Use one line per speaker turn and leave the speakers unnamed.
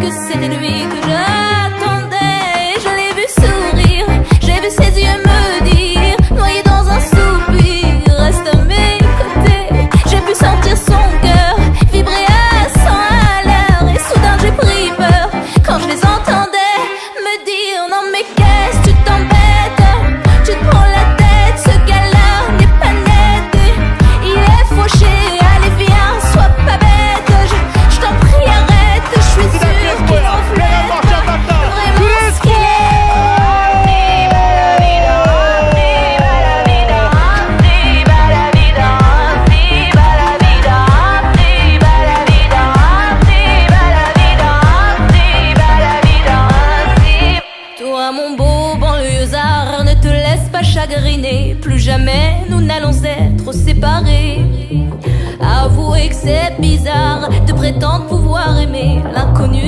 Cause sitting we could mon beau banlieusard Ne te laisse pas chagriner. Plus jamais nous n'allons être séparés. Avouez que c'est bizarre De prétendre pouvoir aimer l'inconnu